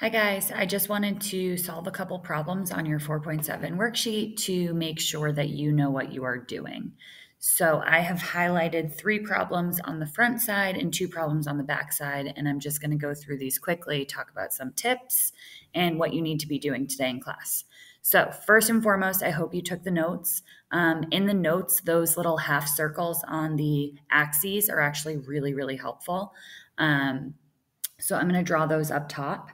Hi guys, I just wanted to solve a couple problems on your 4.7 worksheet to make sure that you know what you are doing. So I have highlighted three problems on the front side and two problems on the back side, and I'm just going to go through these quickly, talk about some tips and what you need to be doing today in class. So first and foremost, I hope you took the notes. Um, in the notes, those little half circles on the axes are actually really, really helpful. Um, so I'm going to draw those up top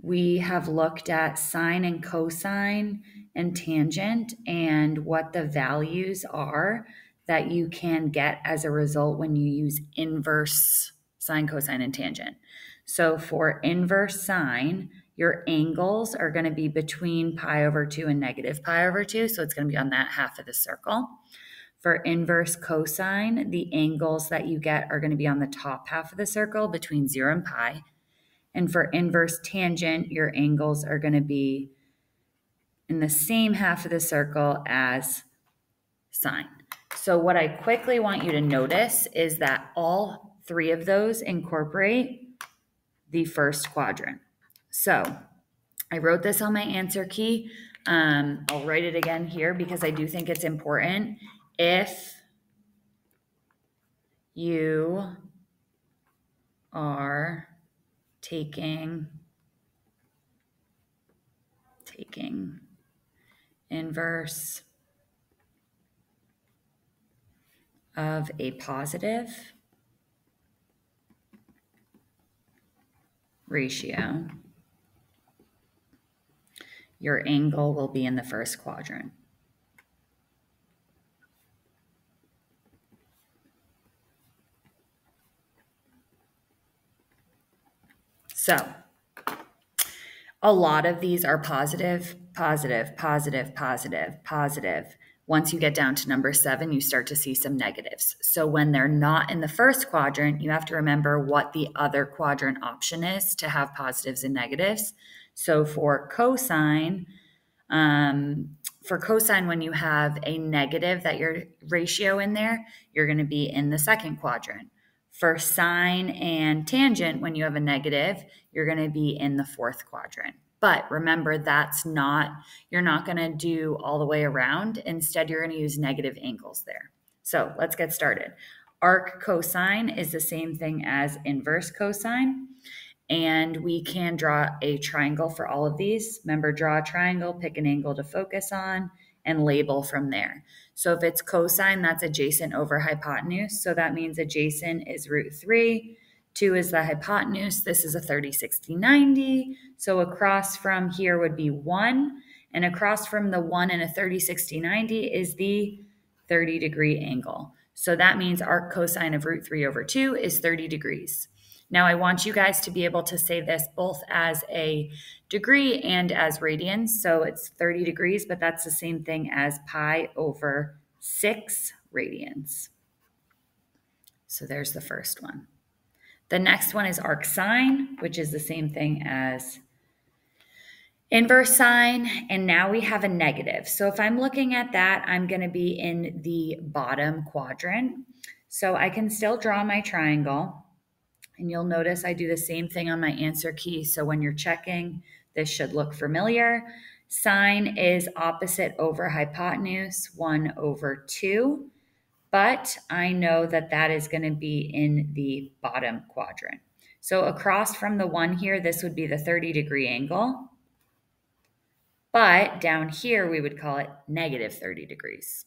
we have looked at sine and cosine and tangent and what the values are that you can get as a result when you use inverse sine, cosine, and tangent. So for inverse sine, your angles are going to be between pi over 2 and negative pi over 2. So it's going to be on that half of the circle. For inverse cosine, the angles that you get are going to be on the top half of the circle between 0 and pi. And for inverse tangent, your angles are going to be in the same half of the circle as sine. So what I quickly want you to notice is that all three of those incorporate the first quadrant. So I wrote this on my answer key. Um, I'll write it again here because I do think it's important. If you are taking taking inverse of a positive ratio, your angle will be in the first quadrant. So a lot of these are positive, positive, positive, positive, positive. Once you get down to number seven, you start to see some negatives. So when they're not in the first quadrant, you have to remember what the other quadrant option is to have positives and negatives. So for cosine, um, for cosine, when you have a negative that your ratio in there, you're going to be in the second quadrant. For sine and tangent, when you have a negative, you're going to be in the fourth quadrant. But remember, that's not, you're not going to do all the way around. Instead, you're going to use negative angles there. So let's get started. Arc cosine is the same thing as inverse cosine. And we can draw a triangle for all of these. Remember, draw a triangle, pick an angle to focus on, and label from there. So if it's cosine, that's adjacent over hypotenuse. So that means adjacent is root 3. 2 is the hypotenuse. This is a 30, 60, 90. So across from here would be 1. And across from the 1 and a 30, 60, 90 is the 30 degree angle. So that means arc cosine of root 3 over 2 is 30 degrees. Now I want you guys to be able to say this both as a degree and as radians. So it's 30 degrees, but that's the same thing as pi over 6 radians. So there's the first one. The next one is arc sine, which is the same thing as inverse sine, and now we have a negative. So if I'm looking at that, I'm going to be in the bottom quadrant. So I can still draw my triangle. And you'll notice I do the same thing on my answer key. So when you're checking, this should look familiar. Sine is opposite over hypotenuse, 1 over 2. But I know that that is going to be in the bottom quadrant. So across from the 1 here, this would be the 30 degree angle. But down here, we would call it negative 30 degrees.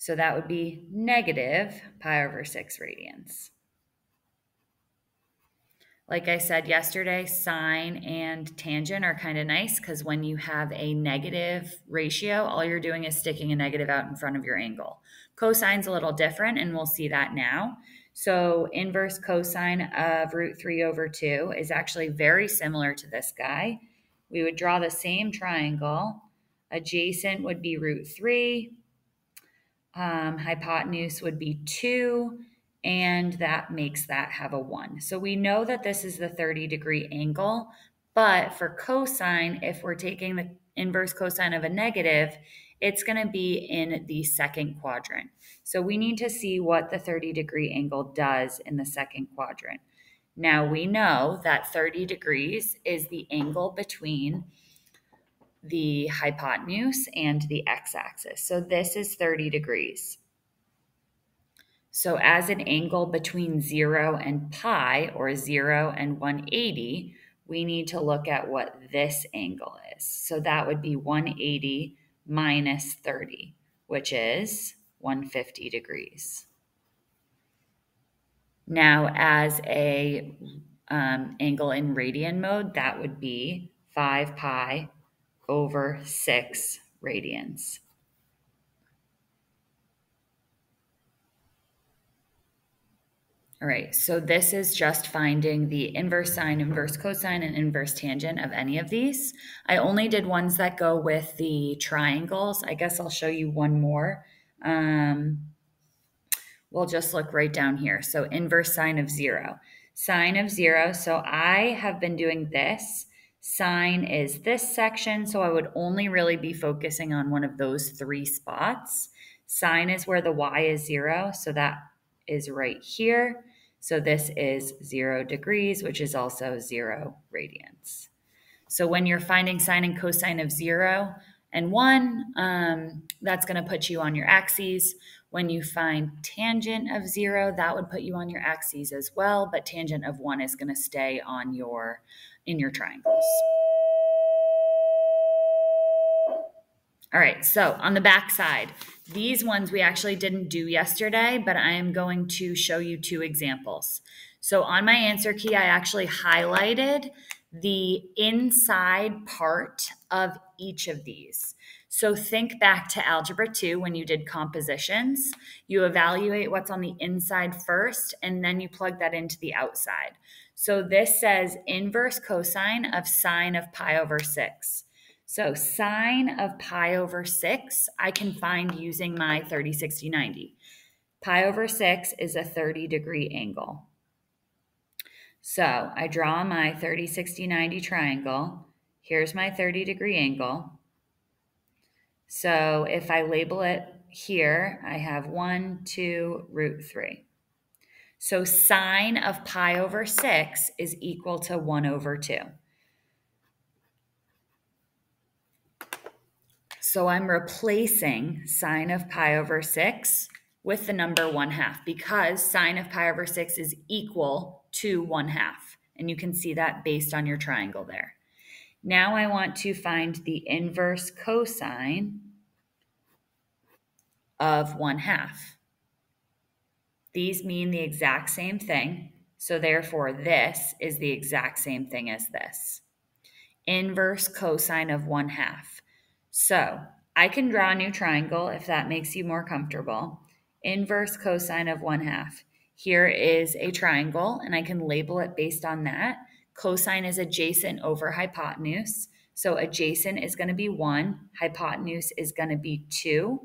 So that would be negative pi over 6 radians. Like I said yesterday, sine and tangent are kind of nice because when you have a negative ratio, all you're doing is sticking a negative out in front of your angle. Cosine's a little different, and we'll see that now. So inverse cosine of root 3 over 2 is actually very similar to this guy. We would draw the same triangle. Adjacent would be root 3, um, hypotenuse would be 2, and that makes that have a 1. So we know that this is the 30 degree angle, but for cosine, if we're taking the inverse cosine of a negative, it's going to be in the second quadrant. So we need to see what the 30 degree angle does in the second quadrant. Now we know that 30 degrees is the angle between the hypotenuse and the x-axis. So this is 30 degrees. So as an angle between 0 and pi, or 0 and 180, we need to look at what this angle is. So that would be 180 minus 30, which is 150 degrees. Now, as a um, angle in radian mode, that would be 5 pi over 6 radians. All right, so this is just finding the inverse sine, inverse cosine, and inverse tangent of any of these. I only did ones that go with the triangles. I guess I'll show you one more. Um, we'll just look right down here. So inverse sine of zero. Sine of zero, so I have been doing this. Sine is this section, so I would only really be focusing on one of those three spots. Sine is where the y is zero, so that is right here. So this is zero degrees, which is also zero radians. So when you're finding sine and cosine of zero and one, um, that's gonna put you on your axes. When you find tangent of zero, that would put you on your axes as well, but tangent of one is gonna stay on your, in your triangles. All right, so on the back side, these ones we actually didn't do yesterday, but I am going to show you two examples. So on my answer key, I actually highlighted the inside part of each of these. So think back to Algebra 2 when you did compositions. You evaluate what's on the inside first, and then you plug that into the outside. So this says inverse cosine of sine of pi over 6. So sine of pi over 6, I can find using my 30, 60, 90. Pi over 6 is a 30 degree angle. So I draw my 30, 60, 90 triangle. Here's my 30 degree angle. So if I label it here, I have 1, 2, root 3. So sine of pi over 6 is equal to 1 over 2. So I'm replacing sine of pi over 6 with the number 1 half because sine of pi over 6 is equal to 1 half. And you can see that based on your triangle there. Now I want to find the inverse cosine of 1 half. These mean the exact same thing. So therefore, this is the exact same thing as this. Inverse cosine of 1 half. So I can draw a new triangle if that makes you more comfortable. Inverse cosine of 1 half. Here is a triangle, and I can label it based on that. Cosine is adjacent over hypotenuse. So adjacent is going to be 1, hypotenuse is going to be 2.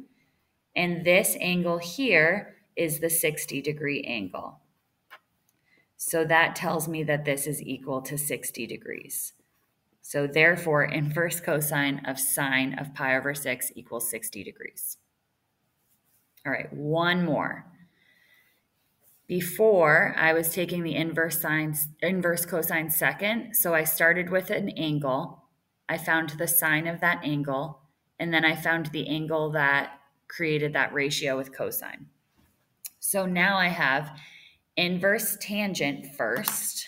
And this angle here is the 60 degree angle. So that tells me that this is equal to 60 degrees. So therefore, inverse cosine of sine of pi over 6 equals 60 degrees. All right, one more. Before, I was taking the inverse sine, inverse cosine second. So I started with an angle. I found the sine of that angle. And then I found the angle that created that ratio with cosine. So now I have inverse tangent first.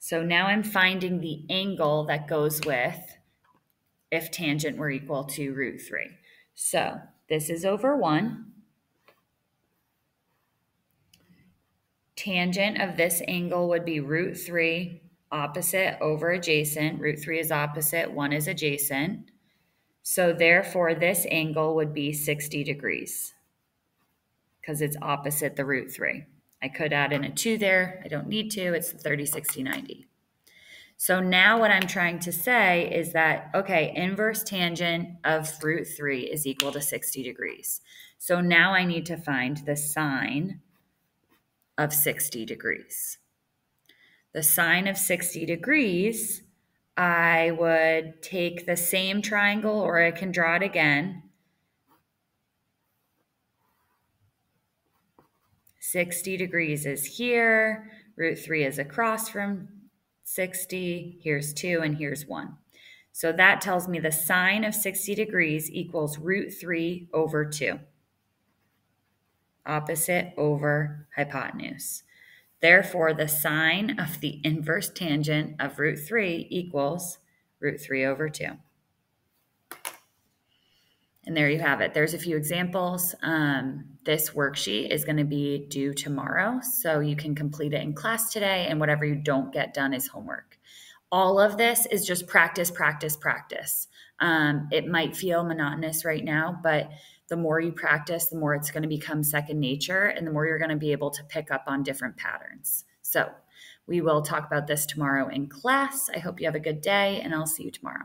So now I'm finding the angle that goes with if tangent were equal to root 3. So this is over 1. Tangent of this angle would be root 3 opposite over adjacent. Root 3 is opposite, 1 is adjacent. So therefore, this angle would be 60 degrees because it's opposite the root 3. I could add in a 2 there. I don't need to. It's 30, 60, 90. So now what I'm trying to say is that, okay, inverse tangent of root 3 is equal to 60 degrees. So now I need to find the sine of 60 degrees. The sine of 60 degrees, I would take the same triangle or I can draw it again 60 degrees is here. Root 3 is across from 60. Here's 2, and here's 1. So that tells me the sine of 60 degrees equals root 3 over 2. Opposite over hypotenuse. Therefore, the sine of the inverse tangent of root 3 equals root 3 over 2. And there you have it. There's a few examples. Um, this worksheet is going to be due tomorrow, so you can complete it in class today, and whatever you don't get done is homework. All of this is just practice, practice, practice. Um, it might feel monotonous right now, but the more you practice, the more it's going to become second nature, and the more you're going to be able to pick up on different patterns. So, we will talk about this tomorrow in class. I hope you have a good day, and I'll see you tomorrow.